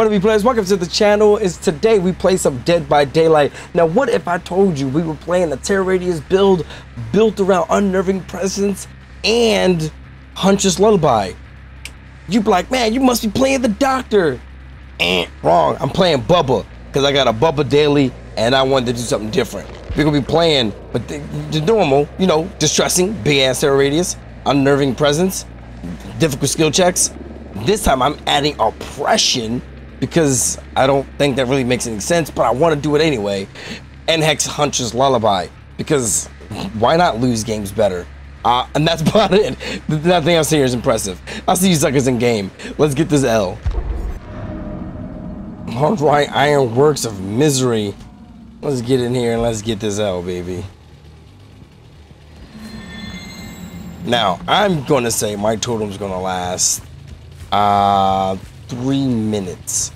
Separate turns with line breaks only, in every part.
What up, you players? Welcome to the channel. Is today we play some Dead by Daylight. Now, what if I told you we were playing a Terror Radius build built around Unnerving Presence and Huntress Lullaby? You'd be like, man, you must be playing the Doctor. And wrong. I'm playing Bubba because I got a Bubba daily and I wanted to do something different. We're gonna be playing, but the, the normal, you know, distressing, big ass Terror Radius, Unnerving Presence, difficult skill checks. This time I'm adding oppression because I don't think that really makes any sense, but I want to do it anyway. And Hex Huntress Lullaby because why not lose games better? Uh, and that's about it. Nothing else here is impressive. I'll see you suckers in game. Let's get this L. Right, Iron Works of Misery. Let's get in here and let's get this L, baby. Now, I'm going to say my totem's going to last uh, three minutes.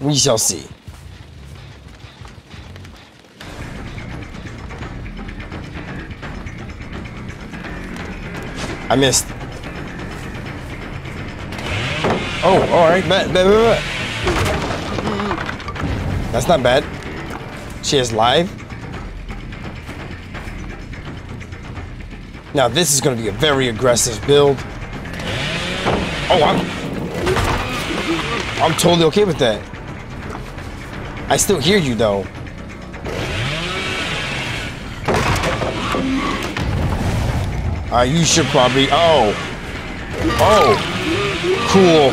We shall see. I missed. Oh, all right. Bad, bad, bad, That's not bad. She is live. Now this is going to be a very aggressive build. Oh, I'm... I'm totally okay with that. I still hear you, though. Uh, you should probably... Oh. Oh. Cool.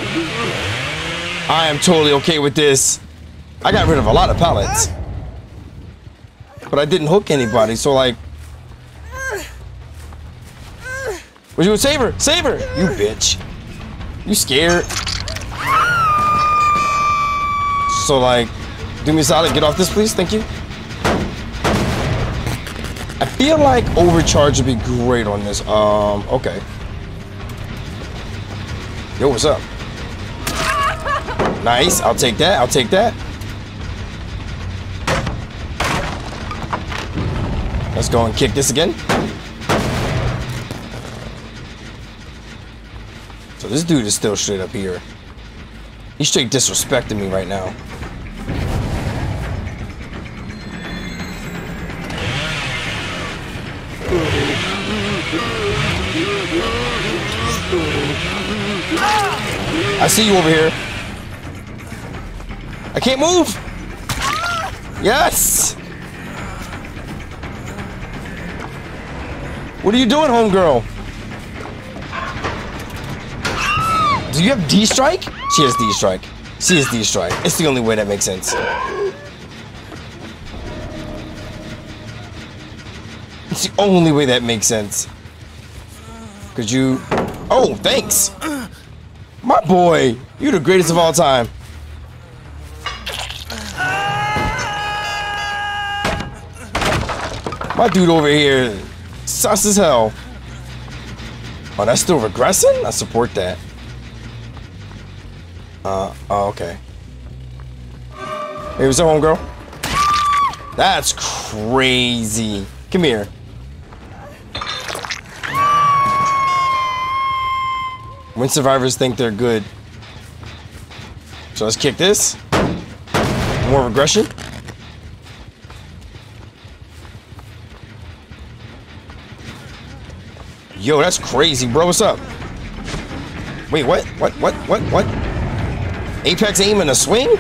I am totally okay with this. I got rid of a lot of pallets. But I didn't hook anybody, so like... Where's you save her? Save her! You bitch. You scared? So like, do me a solid, get off this please, thank you. I feel like overcharge would be great on this. Um, okay. Yo, what's up? Nice, I'll take that, I'll take that. Let's go and kick this again. So this dude is still straight up here. He's straight disrespecting me right now. I see you over here. I can't move. Yes. What are you doing, homegirl? Do you have D strike? She has D strike. She has D strike. It's the only way that makes sense. It's the only way that makes sense. Could you... Oh, thanks! My boy! You're the greatest of all time. My dude over here, sus as hell. Oh, that's still regressing? I support that. Uh, oh, okay. Hey, what's up, homegirl? That's crazy. Come here. When survivors think they're good. So let's kick this. More regression. Yo, that's crazy, bro. What's up? Wait, what? What? What? What? What? Apex aim and a swing?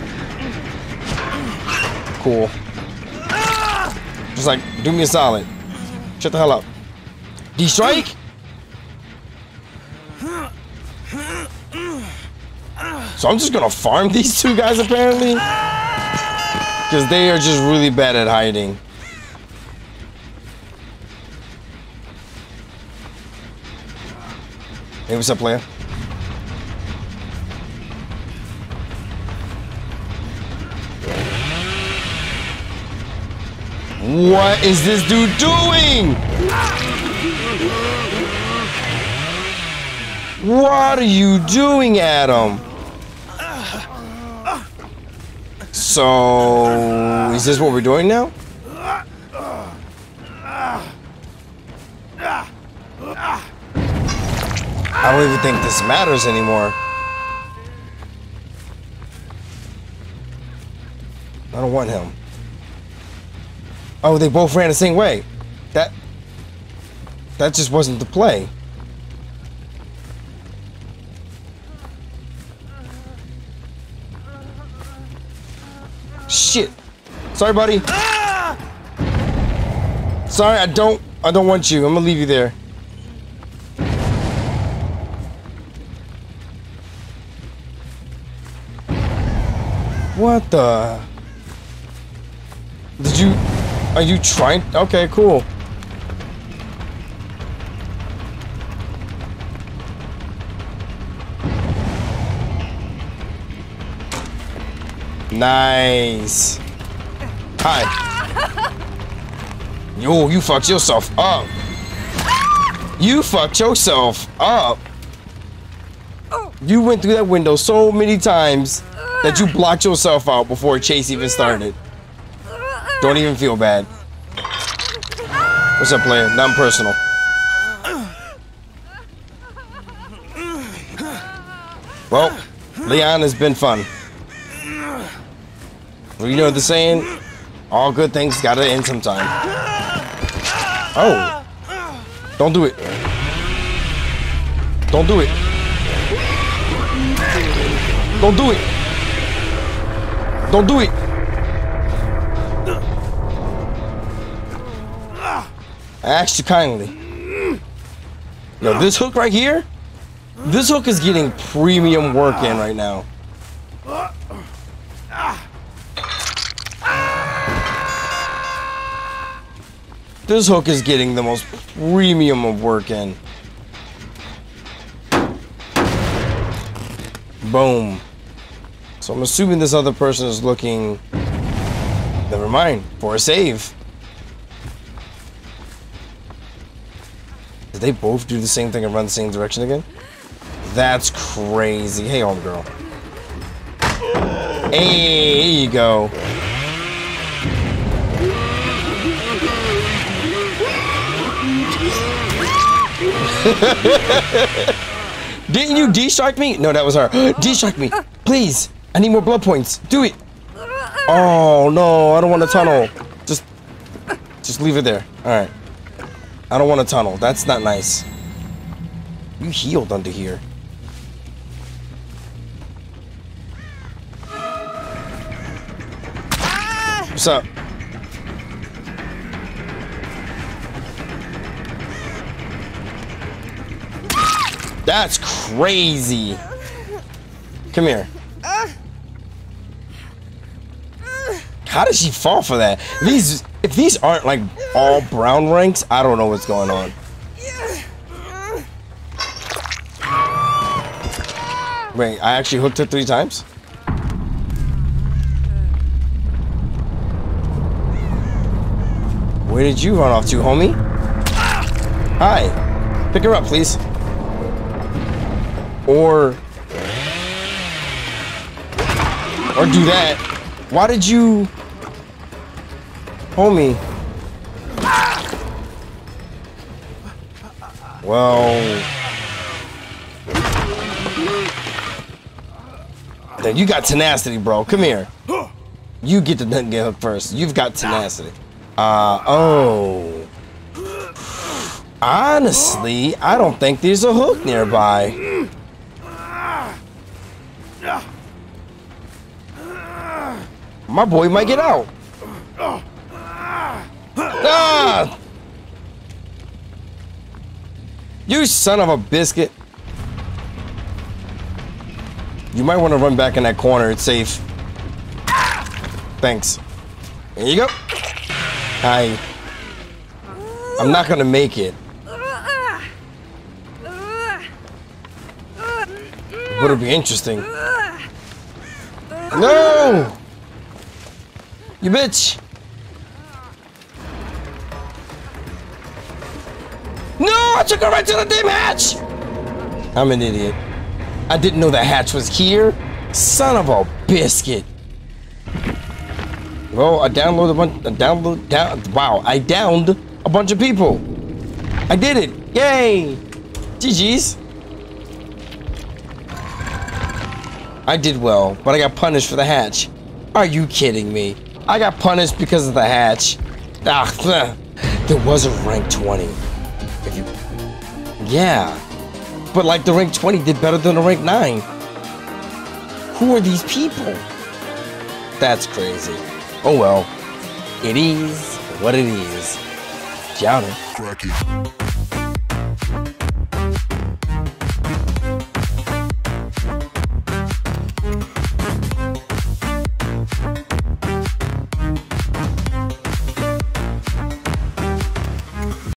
Cool. Just like, do me a solid. Shut the hell up. D-strike? So I'm just gonna farm these two guys apparently. Because they are just really bad at hiding. Hey, what's up, player? What is this dude doing? What are you doing, Adam? So, is this what we're doing now? I don't even think this matters anymore. I don't want him. Oh, they both ran the same way. That that just wasn't the play. Shit. Sorry, buddy. Sorry, I don't I don't want you. I'm gonna leave you there. What the? Did you... Are you trying? Okay, cool. Nice. Hi. Yo, you fucked yourself up. You fucked yourself up. You went through that window so many times that you blocked yourself out before Chase even started. Don't even feel bad. What's up, player? Nothing personal. Well, Leon has been fun. You know the saying? All good things gotta end sometime. Oh. Don't do it. Don't do it. Don't do it. Don't do it. I asked you kindly. Yo, this hook right here, this hook is getting premium work in right now. This hook is getting the most premium of work in. Boom. So I'm assuming this other person is looking, never mind, for a save. Did they both do the same thing and run the same direction again? That's crazy. Hey, homegirl. Hey, here you go. Didn't you D-strike me? No, that was her. D-strike me. Please. I need more blood points. Do it. Oh, no. I don't want a tunnel. Just, just leave it there. All right. I don't want a tunnel. That's not nice. You healed under here. What's up? That's crazy. Come here. How did she fall for that? These, if these aren't like all brown ranks, I don't know what's going on. Wait, I actually hooked her three times? Where did you run off to, homie? Hi. Pick her up, please. Or... Or do that. Why did you... Homie. Well... Then you got tenacity, bro. Come here. You get to get hooked first. You've got tenacity. Uh, oh. Honestly, I don't think there's a hook nearby. My boy might get out. Ah! You son of a biscuit. You might want to run back in that corner. It's safe. Thanks. There you go. Hi. I'm not going to make it. Would it'll be interesting? No! You bitch! No! I took her right to the damn hatch! I'm an idiot. I didn't know that hatch was here. Son of a biscuit. Well, I downloaded a bunch. I download down. Wow, I downed a bunch of people. I did it! Yay! GG's. I did well, but I got punished for the hatch. Are you kidding me? I got punished because of the hatch. Ah, there was a rank 20. If you, yeah, but like the rank 20 did better than the rank 9. Who are these people? That's crazy. Oh well, it is what it is. Ciao.
Cracky.